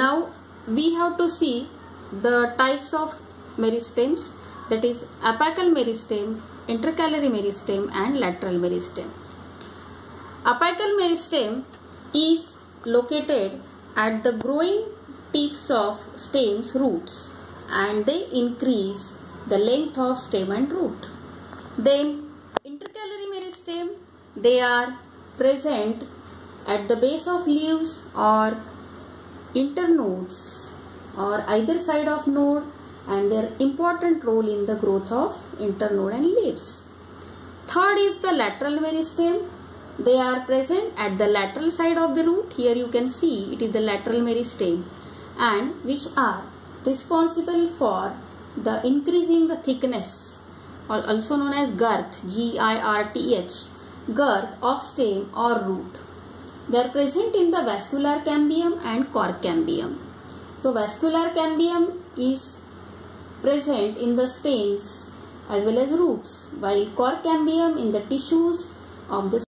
Now we have to see the types of meristems that is apical meristem, intercalary meristem and lateral meristem. Apical meristem is located at the growing tips of stems roots and they increase the length of stem and root. Then intercalary meristem they are present at the base of leaves or internodes or either side of node and their important role in the growth of internode and leaves. Third is the lateral meristem. They are present at the lateral side of the root. Here you can see it is the lateral meristem and which are responsible for the increasing the thickness also known as girth G-I-R-T-H girth of stem or root. They are present in the vascular cambium and cork cambium. So vascular cambium is present in the stems as well as roots while cork cambium in the tissues of the